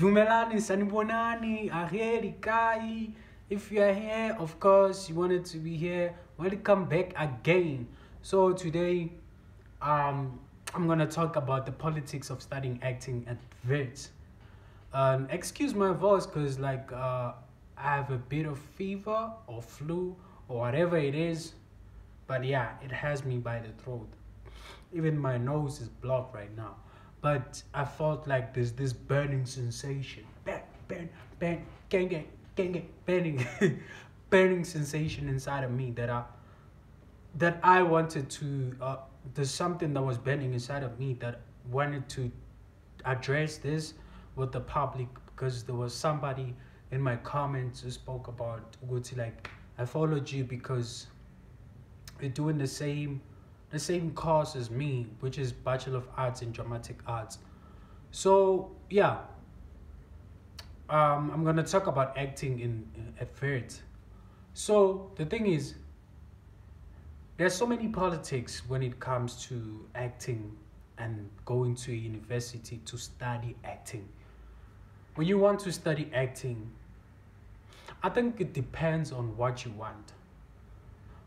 Dumelani Sanibonani, Arieli Kai. If you are here, of course, you wanted to be here. Welcome back again. So today, um, I'm gonna talk about the politics of studying acting at Wits. Um, excuse my voice, cause like uh, I have a bit of fever or flu or whatever it is, but yeah, it has me by the throat. Even my nose is blocked right now. But I felt like there's this burning sensation. Burn, burn, burn, gang, gang, gang, gang, burning, burning sensation inside of me that I that I wanted to. Uh, there's something that was burning inside of me that wanted to address this with the public because there was somebody in my comments who spoke about Guti like I followed you because you're doing the same the same course as me, which is Bachelor of Arts in Dramatic Arts. So yeah, um, I'm gonna talk about acting in, at first. So the thing is, there's so many politics when it comes to acting and going to a university to study acting. When you want to study acting, I think it depends on what you want.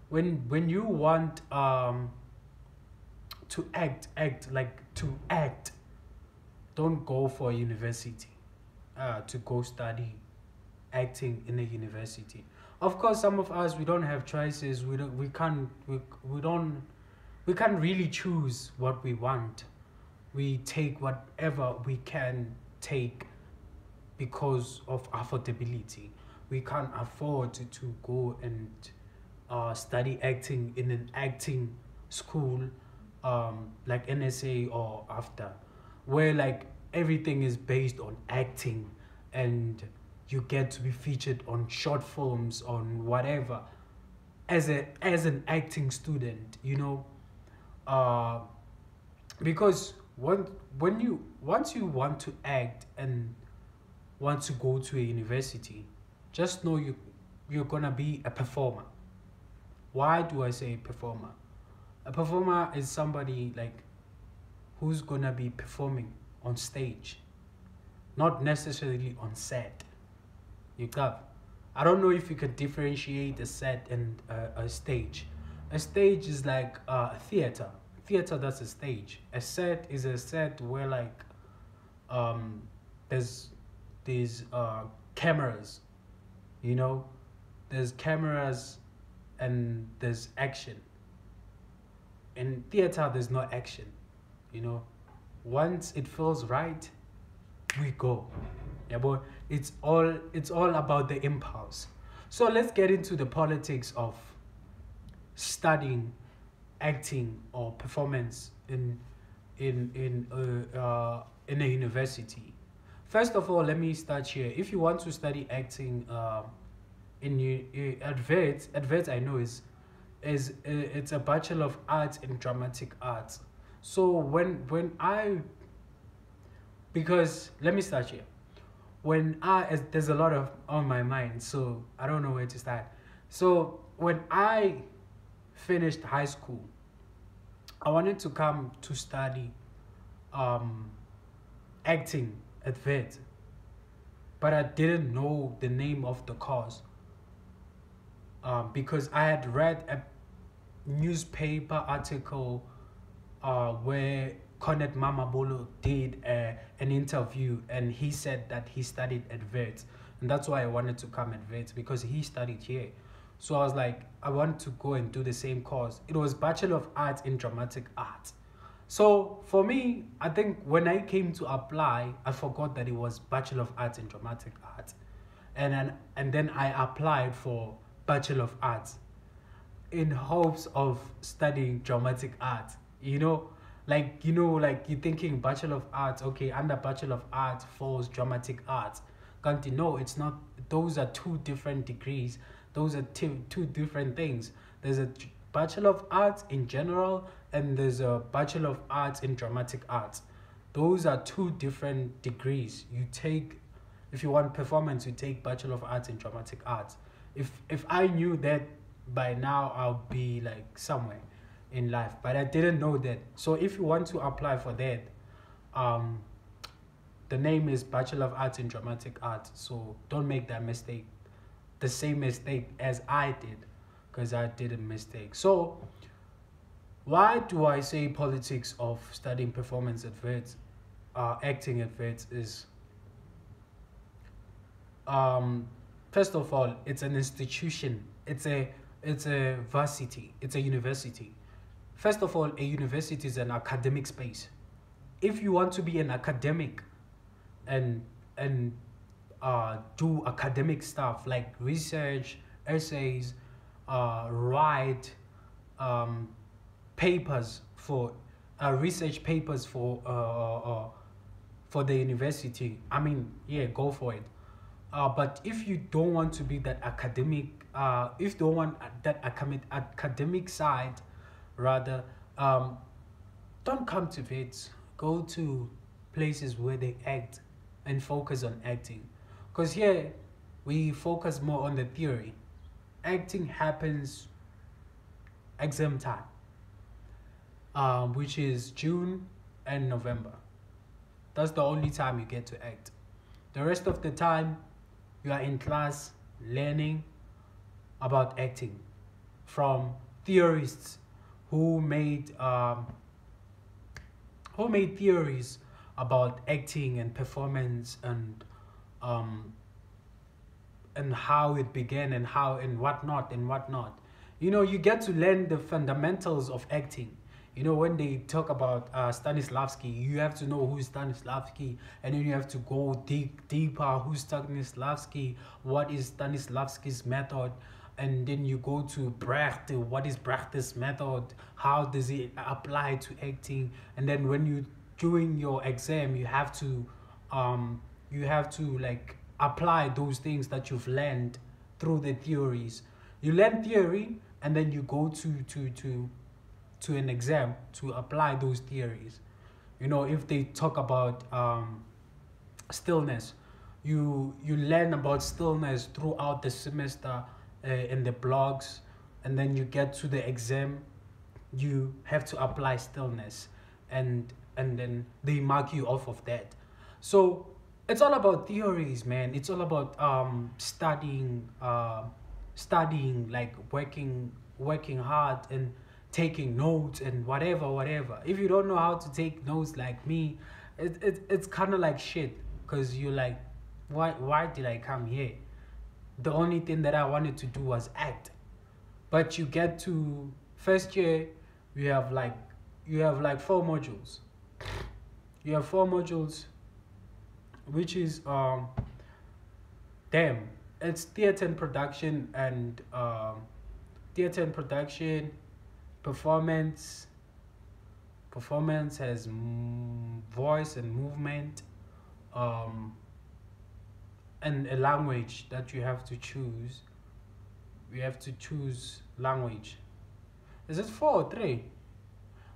When when you want um to act, act like to act, don't go for a university uh, to go study acting in a university. Of course, some of us we don't have choices. We don't. We can't. We, we don't. We can't really choose what we want. We take whatever we can take because of affordability. We can't afford to, to go and uh, study acting in an acting school um, like NSA or AFDA, where like everything is based on acting and you get to be featured on short films on whatever. As a as an acting student you know? Uh because when when you once you want to act and want to go to a university just know you you're gonna be a performer. Why do i say performer a performer is somebody like who's gonna be performing on stage not necessarily on set. You got i don't know if you could differentiate a set and uh, a stage. A stage is like uh, a theater. Theater that's a stage. A set is a set where like um there's these uh cameras you know? There's cameras and there's action in theater there's no action you know? Once it feels right we go. Yeah boy it's all it's all about the impulse. So let's get into the politics of studying acting or performance in in in uh, uh, in a university. First of all let me start here. If you want to study acting uh, in you advert advert i know is is it's a bachelor of arts in dramatic arts. So when when i because let me start here. When i there's a lot of on my mind so i don't know where to start. So when i finished high school i wanted to come to study um acting at vet but i didn't know the name of the course um, because i had read a newspaper article uh, where Cornet Mamabolo did uh, an interview and he said that he studied at Wits. And that's why I wanted to come at Wits because he studied here. So I was like, I want to go and do the same course. It was Bachelor of Arts in Dramatic Arts. So for me, I think when I came to apply, I forgot that it was Bachelor of Arts in Dramatic Arts. And then, and then I applied for Bachelor of Arts in hopes of studying dramatic art you know? Like you know like you're thinking bachelor of arts okay under bachelor of arts falls dramatic arts you know it's not those are two different degrees. Those are two two different things. There's a bachelor of arts in general and there's a bachelor of arts in dramatic arts. Those are two different degrees. You take if you want performance you take bachelor of arts in dramatic arts. If if i knew that by now I'll be like somewhere in life. But I didn't know that. So if you want to apply for that, um, the name is Bachelor of Arts in Dramatic Art. So don't make that mistake. The same mistake as I did, because I did a mistake. So why do I say politics of studying performance at Wits, uh, acting at Wits is um, first of all, it's an institution. It's a it's a varsity. It's a university. First of all, a university is an academic space. If you want to be an academic, and and uh, do academic stuff like research, essays, uh, write um, papers for uh, research papers for uh, uh, for the university. I mean, yeah, go for it. Uh, but if you don't want to be that academic, uh, if you don't want that academic academic side, rather, um, don't come to it. Go to places where they act and focus on acting, because here we focus more on the theory. Acting happens exam time, um, which is June and November. That's the only time you get to act. The rest of the time, you are in class learning about acting from theorists who made um, who made theories about acting and performance and um, and how it began and how and whatnot and whatnot. You know, you get to learn the fundamentals of acting you know when they talk about uh, Stanislavski, you have to know who's Stanislavski, and then you have to go deep deeper. Who's Stanislavski? What is Stanislavski's method? And then you go to Brecht. What is Brecht's method? How does it apply to acting? And then when you during your exam, you have to um you have to like apply those things that you've learned through the theories. You learn theory, and then you go to to to to an exam to apply those theories. You know, if they talk about um, stillness, you you learn about stillness throughout the semester uh, in the blogs, and then you get to the exam, you have to apply stillness, and and then they mark you off of that. So it's all about theories, man. It's all about um studying, uh, studying like working working hard and taking notes and whatever, whatever. If you don't know how to take notes like me, it, it it's kind of like shit because you're like, why why did I come here? The only thing that I wanted to do was act. But you get to first year, you have like you have like four modules. You have four modules, which is um damn, it's theater and production and um theater and production performance performance has voice and movement um, and a language that you have to choose. You have to choose language. Is it four or three?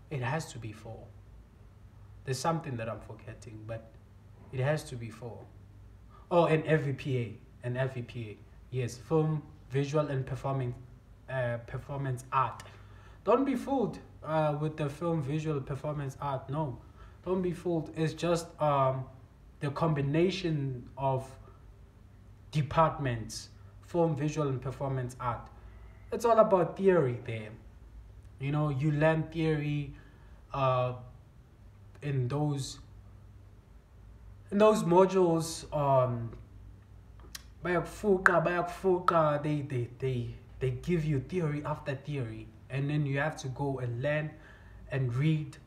It has to be four. There's something that i'm forgetting but it has to be four. Oh and fvpa and fvpa yes film visual and performing uh, performance art don't be fooled uh, with the film visual performance art. No, don't be fooled. It's just um, the combination of departments, film visual and performance art. It's all about theory there. You know, you learn theory uh, in those in those modules um bayakufuqa bayakufuqa they they they they give you theory after theory and then you have to go and learn and read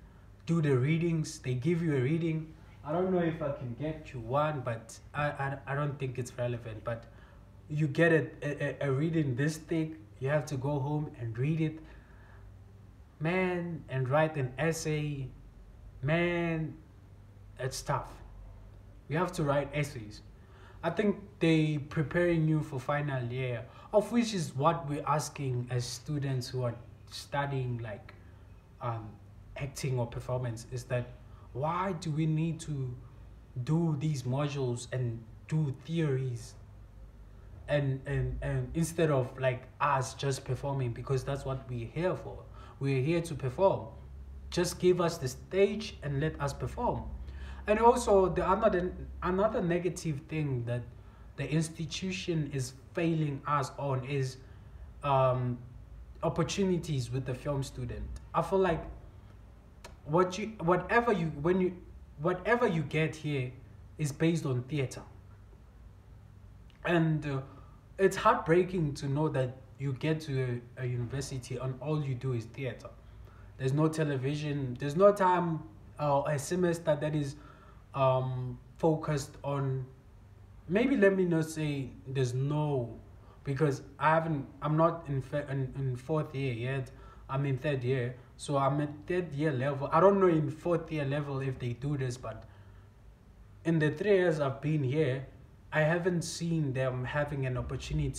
do the readings. They give you a reading. I don't know if i can get you one but i i, I don't think it's relevant but you get a, a, a reading this thick you have to go home and read it. Man and write an essay. Man it's tough. You have to write essays. I think they preparing you for final year of which is what we're asking as students who are studying like um, acting or performance is that why do we need to do these modules and do theories? And, and and instead of like us just performing because that's what we're here for. We're here to perform. Just give us the stage and let us perform. And also the another another negative thing that the institution is failing us on is um, opportunities with the film student. I feel like what you whatever you when you whatever you get here is based on theater, and uh, it's heartbreaking to know that you get to a, a university and all you do is theater. There's no television. There's no time uh, a semester that is um, focused on. Maybe let me not say there's no, because I haven't. I'm not in in, in fourth year yet. I'm in third year, so I'm at third year level. I don't know in fourth year level if they do this, but in the three years I've been here, I haven't seen them having an opportunity